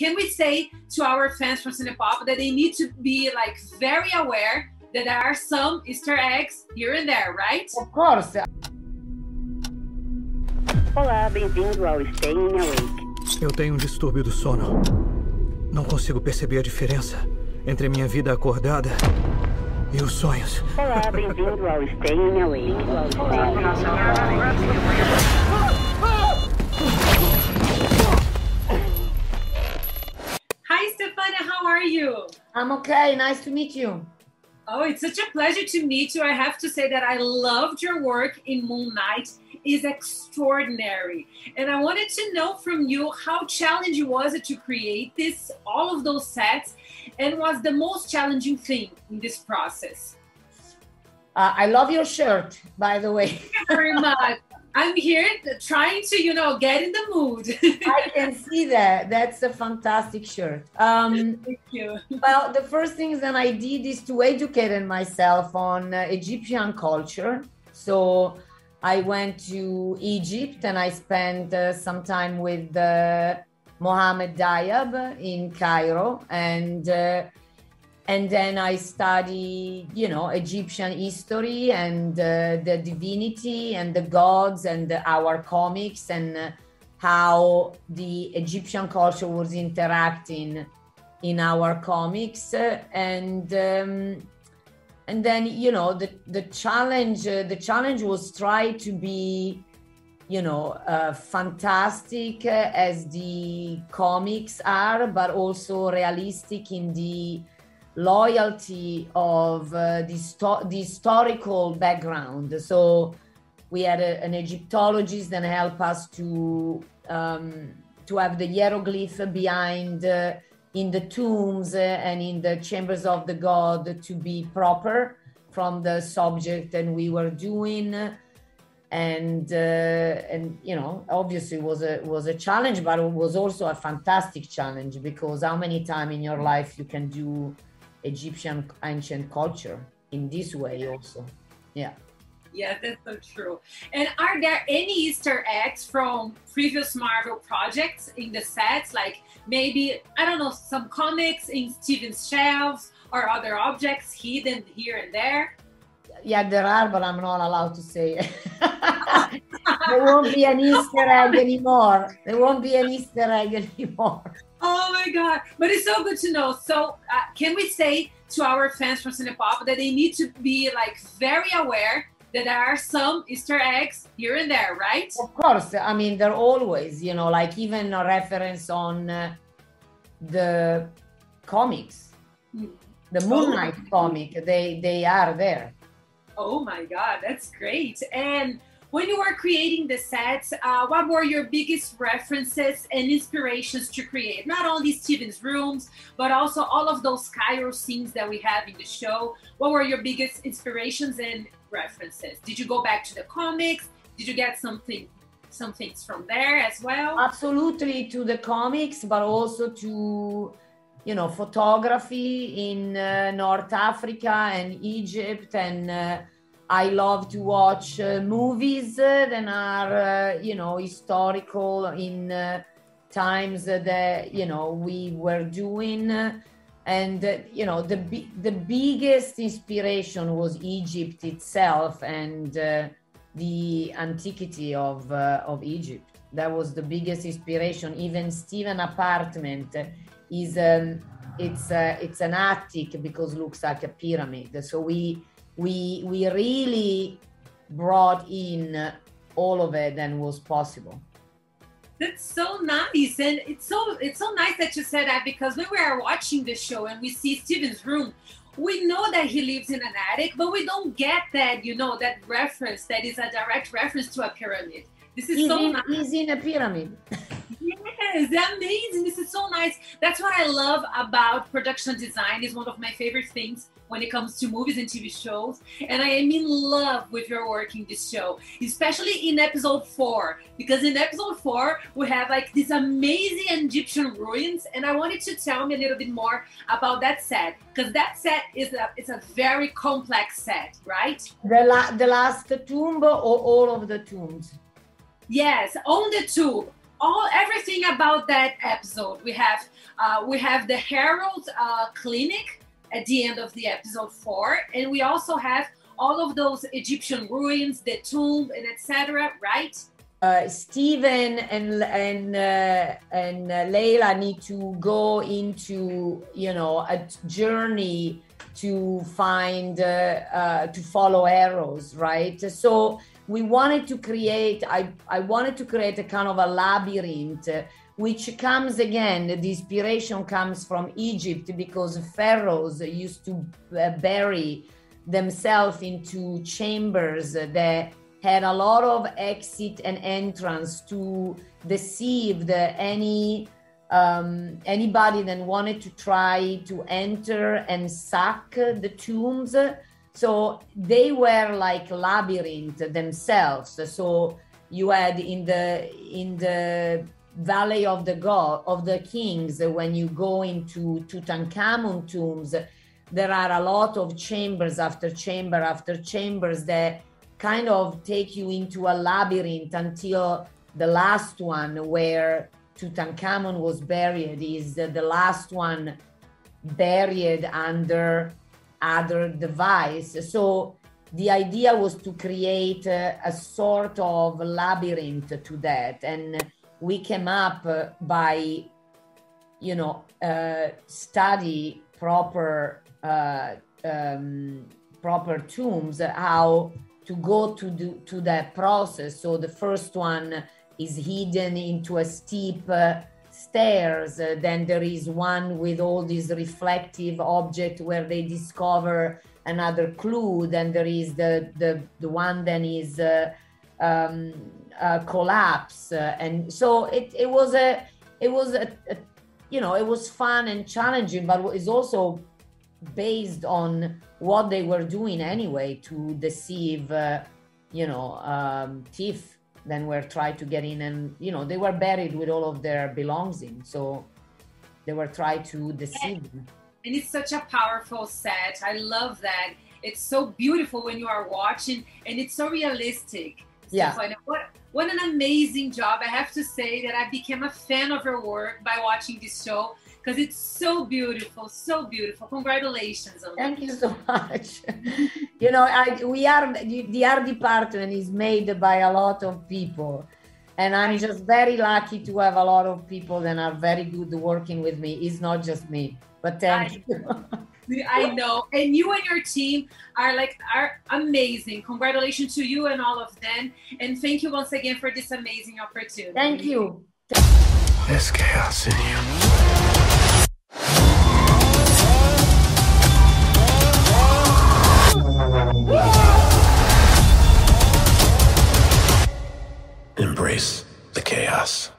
can we say to our fans from Cinepop that they need to be like very aware that there are some Easter eggs here and there, right? Of course. Olá, bem-vindo ao Staying Awake. Eu tenho um distúrbio do sono. Não consigo perceber a diferença entre minha vida acordada e os sonhos. Olá, bem-vindo ao Staying Awake. How are you? I'm okay. Nice to meet you. Oh, it's such a pleasure to meet you. I have to say that I loved your work in Moon Knight is extraordinary. And I wanted to know from you how challenging was it to create this, all of those sets, and was the most challenging thing in this process? Uh, I love your shirt, by the way. Thank you very much. I'm here trying to, you know, get in the mood. I can see that. That's a fantastic shirt. Um, Thank you. well, the first things that I did is to educate myself on uh, Egyptian culture. So I went to Egypt and I spent uh, some time with uh, Mohammed Diab in Cairo and uh, and then I study, you know, Egyptian history and uh, the divinity and the gods and our comics and uh, how the Egyptian culture was interacting in our comics. And um, and then you know the the challenge uh, the challenge was try to be you know uh, fantastic uh, as the comics are but also realistic in the loyalty of uh, the, sto- the historical background. So we had a, an egyptologist that helped us to um, to have the hieroglyph behind uh, in the tombs uh, and in the chambers of the god to be proper from the subject and we were doing. And uh, and you know obviously was a was a challenge but it was also a fantastic challenge because how many times in your life you can do egyptian ancient culture in this way also yeah Yeah, that's so true. And are there any Easter eggs from previous Marvel projects in the sets? Like maybe, I don't know, some comics in Steven's shelves or other objects hidden here and there? yeah there are but i'm not allowed to say it there won't be an easter egg anymore there won't be an easter egg anymore Oh my God. But it's so good to know. So, uh, can we say to our fans from Cinepop that they need to be like very aware that there are some Easter eggs here and there, right? Of course, I mean they're always, you know, like even a reference on uh, the comics, Hmm. the Moon Knight comic. They they are there. Oh my God, that's great. And when you were creating the sets, uh, what were your biggest references and inspirations to create? Not only Steven's rooms, but also all of those Cairo scenes that we have in the show. What were your biggest inspirations and references? Did you go back to the comics? Did you get something, some things from there as well? Absolutely to the comics, but also to you know photography in uh, North Africa and Egypt and. Uh, I love to watch uh, movies uh, that are, uh, you know, historical in uh, times that you know we were doing, and uh, you know the the biggest inspiration was Egypt itself and uh, the antiquity of of Egypt. That was the biggest inspiration. Even Stephen apartment is um, it's it's an attic because it looks like a pyramid. So we we we really brought in all of it and was possible. That's so nice. And it's so it's so nice that you said that because when we are watching the show and we see steven's room we know that he lives in an attic but we don't get that you know that reference that is a direct reference to a pyramid. This is he's so in, nice. he's in a pyramid Yes, amazing. This is so nice. That's what I love about production design. is one of my favorite things when it comes to movies and TV shows. And I am in love with your work in this show, especially in episode four, because in episode four we have like these amazing Egyptian ruins. And I wanted to tell me a little bit more about that set, because that set is a it's a very complex set, right? the, la- the last tomb or all of the tombs Yes, on the tube. All everything about that episode. We have uh, we have the Herald uh, Clinic at the end of the episode four, and we also have all of those Egyptian ruins, the tomb, and etc. Right? Uh, Steven and and uh, and uh, Layla need to go into you know a journey to find uh, to follow arrows, right? So we wanted to create. I I wanted to create a kind of a labyrinth. which comes again, the inspiration comes from Egypt because pharaohs used to bury themselves into chambers that had a lot of exit and entrance to deceive the, any um, anybody that wanted to try to enter and suck the tombs. So they were like labyrinth themselves. So you had in the in the Valley of the God of the Kings when you go into Tutankhamun tombs, there are a lot of chambers after chamber after chambers that kind of take you into a labyrinth until the last one where Tutankhamun was buried is the last one buried under other device. So the idea was to create a, a sort of labyrinth to that. And we came up by, you know, uh, study proper uh, um, proper tombs, how to go to do, to that process. So the first one is hidden into a steep uh, stairs. Uh, then there is one with all these reflective object where they discover another clue. Then there is the the the one then is uh, um, collapse. Uh, and so it it was a it was a, a you know it was fun and challenging, but it's also based on what they were doing anyway to deceive, uh, you know, um, thief. Then we were trying to get in, and you know they were buried with all of their belongings, so they were trying to deceive them. And it's such a powerful set. I love that. It's so beautiful when you are watching, and it's so realistic. Yeah. What what an amazing job! I have to say that I became a fan of your work by watching this show because it's so beautiful, so beautiful. Congratulations. Thank you so much. you know, I, we are the art department is made by a lot of people. And I'm just very lucky to have a lot of people that are very good working with me. It's not just me, but thank I, you. I know. And you and your team are like are amazing. Congratulations to you and all of them. And thank you once again for this amazing opportunity. Thank you. There's chaos in you. Embrace the chaos.